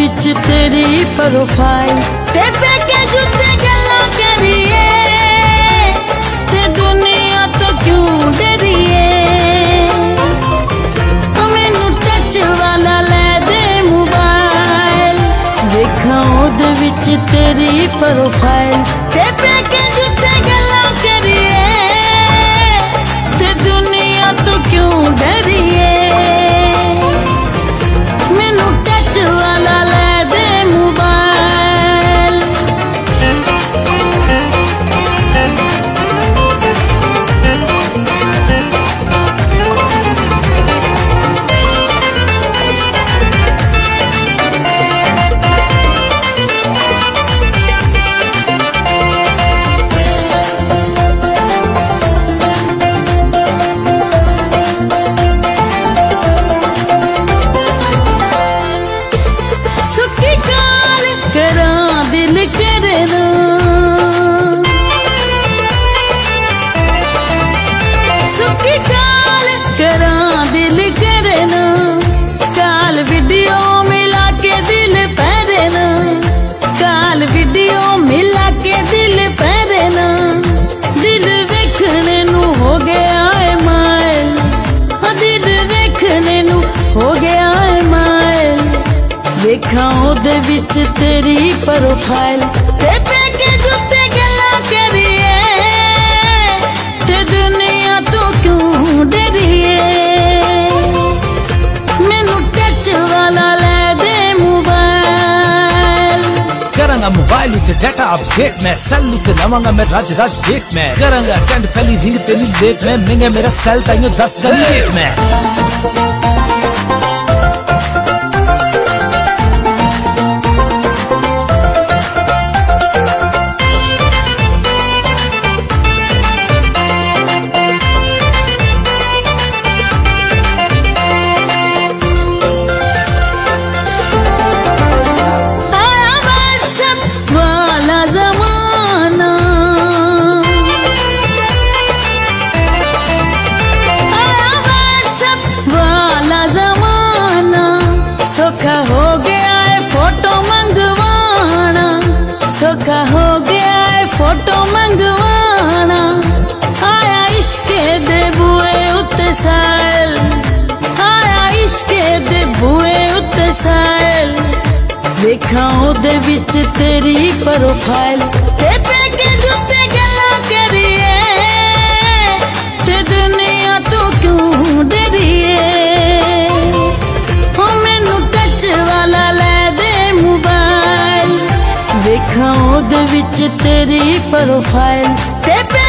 ਵਿੱਚ ਤੇਰੀ ਪ੍ਰੋਫਾਈਲ ਤੇ ਬੇਕੇ ਜੁੱਤੇ ਗੱਲਾਂ ਕਰੀਏ ਤੇ ਦੁਨੀਆ ਤੋਂ ਕਿਉਂ ਡਰੀਏ ਮੈਨੂੰ ਟੱਚ ਵਾਲਾ ਲੈ ਦੇ ਮੋਬਾਈਲ ਵੇਖਾਂ ਉਹਦੇ ਵਿੱਚ ਤੇਰੀ ਪ੍ਰੋਫਾਈਲ ਕਰਾਂ ਦਿਲ ਕਰਨਾ। ਕਾਲ ਵੀਡੀਓ ਮਿਲਾ ਕੇ ਦਿਲ ਪੈਰਨਾ ਕਾਲ ਵੀਡੀਓ ਮਿਲਾ ਕੇ ਦਿਲ ਪੈਰਨਾ ਦਿਲ ਵੇਖਣੇ ਨੂੰ ਹੋ ਗਿਆ ਏ ਮਾਇਲ। ਹਾਂ, ਦਿਲ ਵੇਖਣੇ ਨੂੰ ਹੋ ਗਿਆ ਏ ਮਾਇਲ। ਵੇਖਾਂ ਉਹਦੇ ਵਿੱਚ ਤੇਰੀ ਪ੍ਰੋਫਾਈਲ ਤੇ करंगा मोबाइल उठे डाटा अपडेट में सेल उठे नवंगा मैं, राज राज डेट में। करंगा टेंट पहली रिंग तेरी डेट में, मिंगे मेरा सेल ताइयो दस दिन डेट में। मंगवाना, आया इश्क दे बुए उत्ते आया इश्क दे बुए उत्ते सायल देखा ओदे बिच तेरी प्रोफ़ाइल ते विच तेरी प्रोफ़ाइल ते